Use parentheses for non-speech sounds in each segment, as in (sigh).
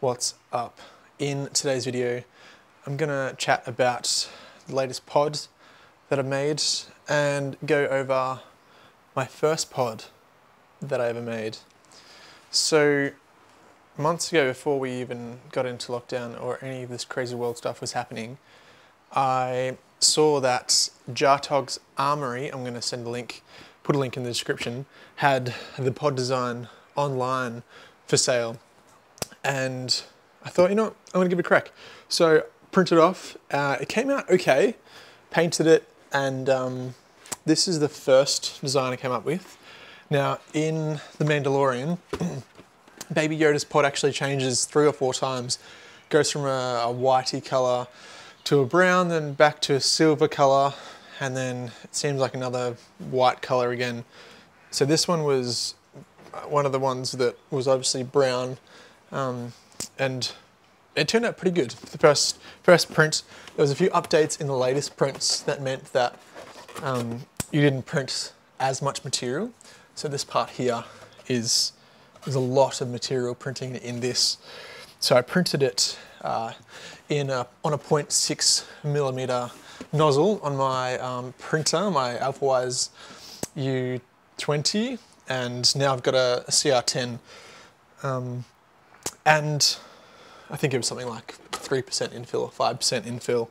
What's up? In today's video, I'm gonna chat about the latest pod that I've made and go over my first pod that I ever made. So, months ago, before we even got into lockdown or any of this crazy world stuff was happening, I saw that Jartog's Armory, I'm gonna send a link, put a link in the description, had the pod design online for sale and I thought, you know, I'm gonna give it a crack. So printed off. Uh, it came out okay. Painted it, and um, this is the first design I came up with. Now in the Mandalorian, (clears throat) Baby Yoda's pod actually changes three or four times. Goes from a, a whitey color to a brown, then back to a silver color, and then it seems like another white color again. So this one was one of the ones that was obviously brown um, and it turned out pretty good. The first first print, there was a few updates in the latest prints that meant that um, you didn't print as much material. So this part here is there's a lot of material printing in this. So I printed it uh, in a, on a 0.6 millimeter nozzle on my um, printer, my Alfawise U20, and now I've got a, a CR10. Um, and I think it was something like 3% infill or 5% infill.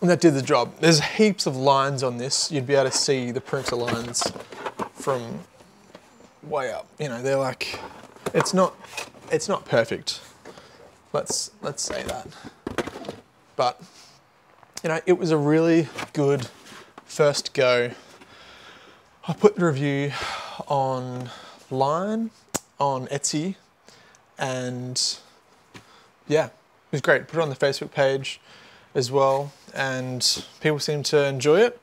And that did the job. There's heaps of lines on this. You'd be able to see the printer lines from way up. You know, they're like, it's not, it's not perfect. Let's, let's say that. But, you know, it was a really good first go. I put the review online on Etsy and yeah, it was great. Put it on the Facebook page as well, and people seem to enjoy it.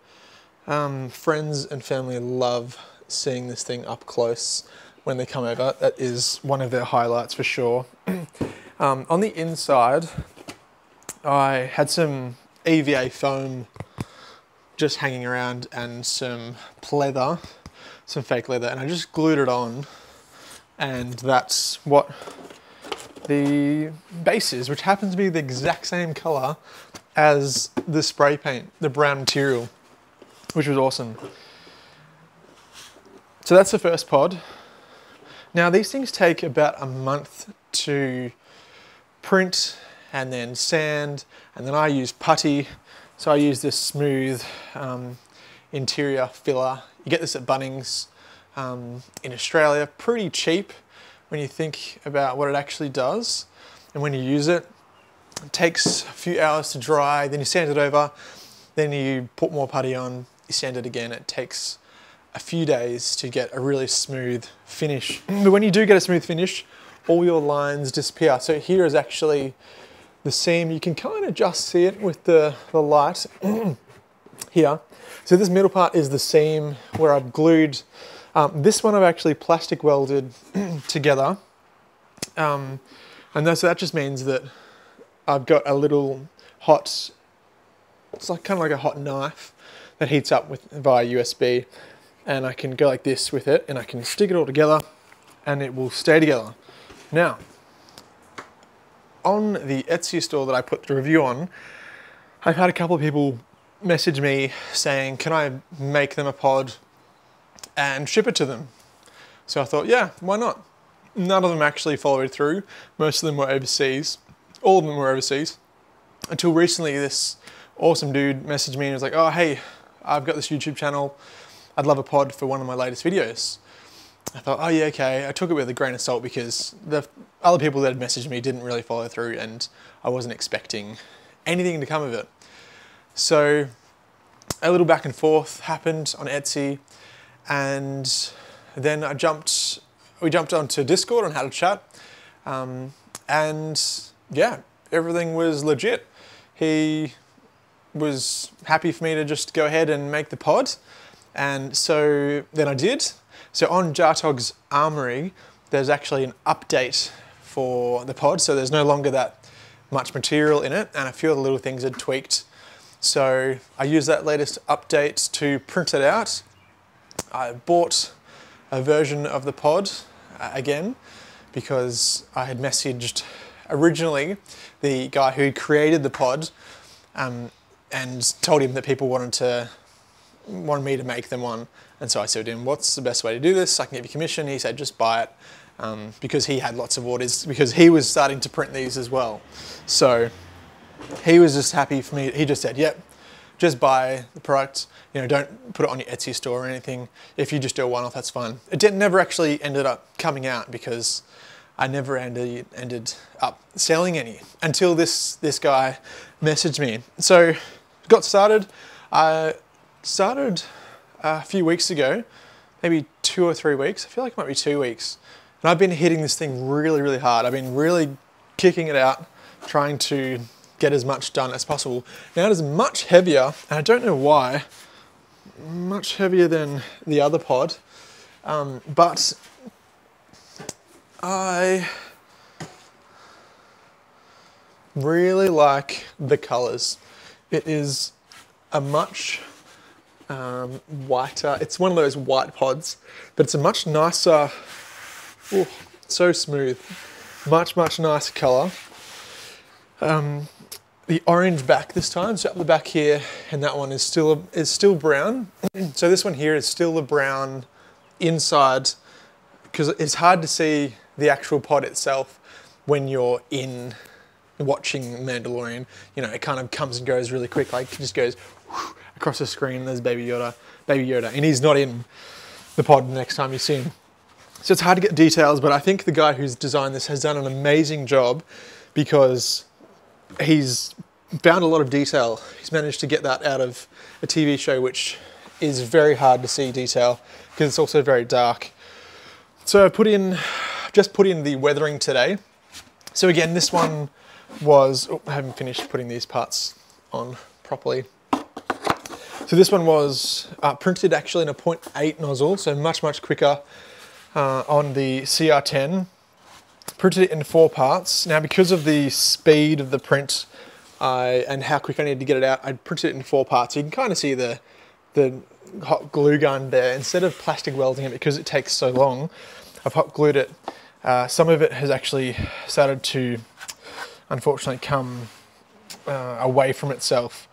Um, friends and family love seeing this thing up close when they come over. That is one of their highlights for sure. (clears throat) um, on the inside, I had some EVA foam just hanging around and some pleather, some fake leather, and I just glued it on and that's what the base is, which happens to be the exact same color as the spray paint, the brown material, which was awesome. So that's the first pod. Now these things take about a month to print and then sand, and then I use putty. So I use this smooth um, interior filler. You get this at Bunnings um, in Australia, pretty cheap when you think about what it actually does. And when you use it, it takes a few hours to dry, then you sand it over, then you put more putty on, you sand it again. It takes a few days to get a really smooth finish. (clears throat) But when you do get a smooth finish, all your lines disappear. So here is actually the seam. You can kind of just see it with the, the light (clears throat) here. So this middle part is the seam where I've glued um, this one I've actually plastic welded (clears throat) together. Um, and so that just means that I've got a little hot, it's like kind of like a hot knife that heats up with via USB. And I can go like this with it and I can stick it all together and it will stay together. Now, on the Etsy store that I put the review on, I've had a couple of people message me saying, can I make them a pod and ship it to them. So I thought, yeah, why not? None of them actually followed through. Most of them were overseas. All of them were overseas. Until recently, this awesome dude messaged me and was like, oh, hey, I've got this YouTube channel. I'd love a pod for one of my latest videos. I thought, oh yeah, okay. I took it with a grain of salt because the other people that had messaged me didn't really follow through and I wasn't expecting anything to come of it. So a little back and forth happened on Etsy and then I jumped, we jumped onto Discord and had a chat, um, and yeah, everything was legit. He was happy for me to just go ahead and make the pod, and so then I did. So on Jartog's Armory, there's actually an update for the pod, so there's no longer that much material in it, and a few of the little things had tweaked. So I used that latest update to print it out I bought a version of the pod uh, again because I had messaged originally the guy who created the pod um, and told him that people wanted to wanted me to make them one. And so I said to him, "What's the best way to do this? I can give you commission." He said, "Just buy it," um, because he had lots of orders because he was starting to print these as well. So he was just happy for me. He just said, "Yep, just buy the product. You know, don't put it on your Etsy store or anything. If you just do a one-off, that's fine." It did, never actually ended up coming out because I never ended ended up selling any until this this guy messaged me. So got started. I started a few weeks ago, maybe two or three weeks. I feel like it might be two weeks. And I've been hitting this thing really, really hard. I've been really kicking it out, trying to get as much done as possible. Now it is much heavier, and I don't know why, much heavier than the other pod, um, but I really like the colors. It is a much um, whiter, it's one of those white pods, but it's a much nicer, oh, so smooth, much, much nicer color. Um, the orange back this time, so up the back here, and that one is still is still brown. (clears throat) so this one here is still the brown inside, because it's hard to see the actual pod itself when you're in watching Mandalorian. You know, it kind of comes and goes really quick, like it just goes (sniffs) across the screen. There's Baby Yoda, Baby Yoda, and he's not in the pod the next time you see him. So it's hard to get details, but I think the guy who's designed this has done an amazing job because he's found a lot of detail. He's managed to get that out of a TV show, which is very hard to see detail because it's also very dark. So I put in, just put in the weathering today. So again, this one was, oh, I haven't finished putting these parts on properly. So this one was uh, printed actually in a 0.8 nozzle, so much, much quicker uh, on the CR10 printed it in four parts. Now, because of the speed of the print I, and how quick I needed to get it out, I printed it in four parts. You can kind of see the, the hot glue gun there. Instead of plastic welding it, because it takes so long, I've hot glued it. Uh, some of it has actually started to, unfortunately, come uh, away from itself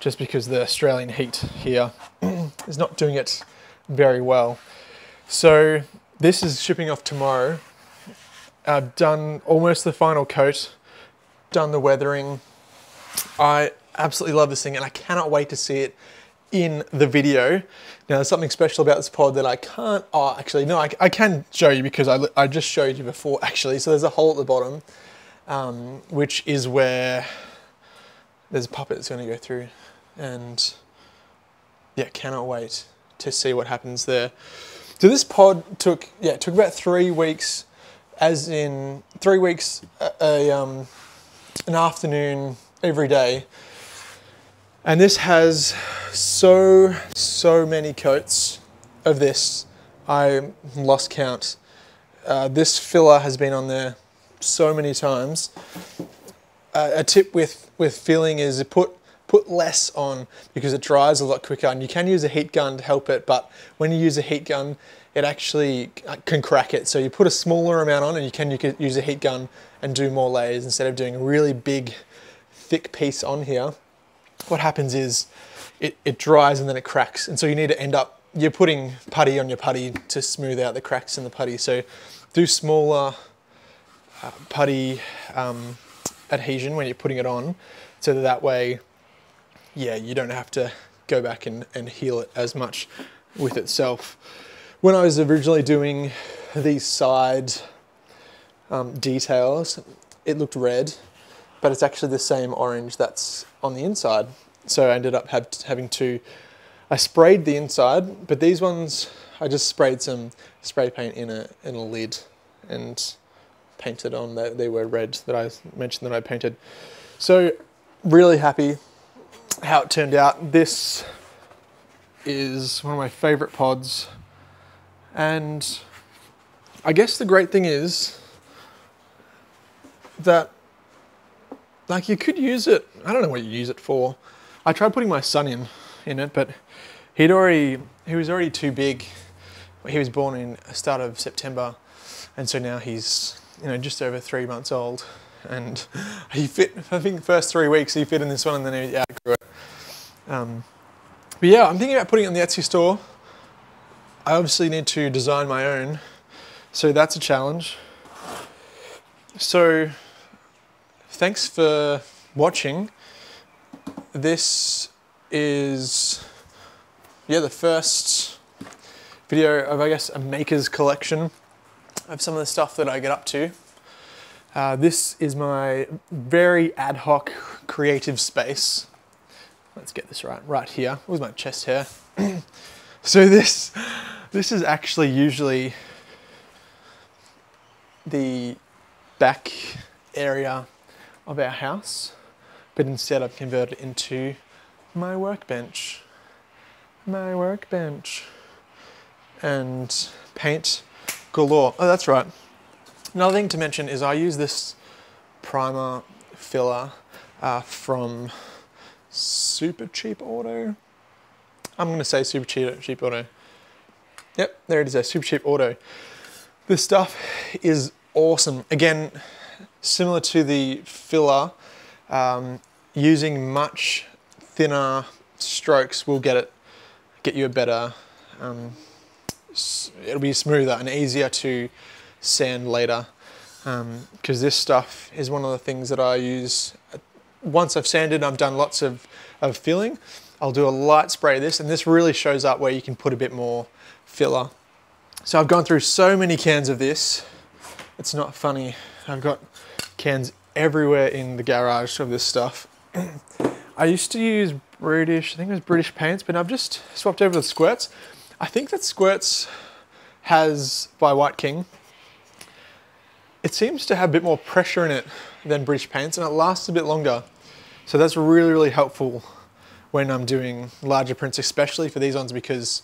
just because the Australian heat here (clears throat) is not doing it very well. So this is shipping off tomorrow I've done almost the final coat, done the weathering. I absolutely love this thing and I cannot wait to see it in the video. Now there's something special about this pod that I can't, oh actually no, I, I can show you because I, I just showed you before actually. So there's a hole at the bottom, um, which is where there's a puppet that's gonna go through and yeah, cannot wait to see what happens there. So this pod took, yeah, took about three weeks as in three weeks, a, a um, an afternoon every day. And this has so, so many coats of this. I lost count. Uh, this filler has been on there so many times. Uh, a tip with, with filling is put put less on because it dries a lot quicker and you can use a heat gun to help it but when you use a heat gun it actually uh, can crack it. So you put a smaller amount on and you can, you can use a heat gun and do more layers instead of doing a really big, thick piece on here. What happens is it, it dries and then it cracks. And so you need to end up, you're putting putty on your putty to smooth out the cracks in the putty. So do smaller uh, putty um, adhesion when you're putting it on so that, that way, yeah, you don't have to go back and, and heal it as much with itself. When I was originally doing these side um, details, it looked red, but it's actually the same orange that's on the inside. So I ended up have, having to, I sprayed the inside, but these ones, I just sprayed some spray paint in a, in a lid and painted on. They, they were red that I mentioned that I painted. So really happy how it turned out. This is one of my favorite pods. And I guess the great thing is that like you could use it. I don't know what you use it for. I tried putting my son in in it, but he'd already he was already too big. He was born in the start of September, and so now he's you know just over three months old, and he fit. I think the first three weeks he fit in this one, and then he outgrew it. Um, but yeah, I'm thinking about putting it on the Etsy store. I obviously need to design my own, so that's a challenge. So, thanks for watching. This is yeah the first video of I guess a maker's collection of some of the stuff that I get up to. Uh, this is my very ad hoc creative space. Let's get this right, right here. Where's my chest hair? (clears throat) so this, this is actually usually the back area of our house, but instead I've converted it into my workbench. My workbench. And paint galore. Oh, that's right. Another thing to mention is I use this primer filler uh, from Super Cheap Auto. I'm going to say Super Cheap, cheap Auto. Yep, there it is, a Super Cheap Auto. This stuff is awesome. Again, similar to the filler, um, using much thinner strokes will get it, get you a better um, it'll be smoother and easier to sand later because um, this stuff is one of the things that I use once I've sanded I've done lots of, of filling I'll do a light spray of this and this really shows up where you can put a bit more filler. So I've gone through so many cans of this. It's not funny. I've got cans everywhere in the garage of this stuff. (clears throat) I used to use British I think it was British paints but I've just swapped over to squirts. I think that Squirts has, by White King, it seems to have a bit more pressure in it than British Paints and it lasts a bit longer. So that's really, really helpful when I'm doing larger prints, especially for these ones because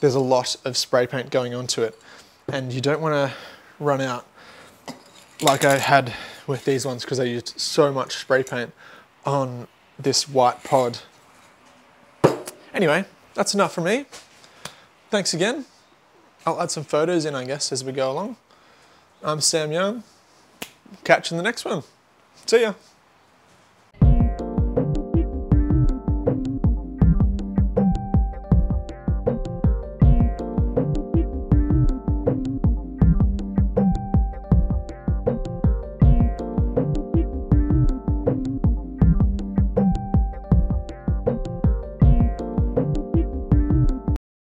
there's a lot of spray paint going onto it and you don't want to run out like I had with these ones because I used so much spray paint on this white pod. Anyway, that's enough for me thanks again. I'll add some photos in, I guess, as we go along. I'm Sam Young. Catch you in the next one. See ya.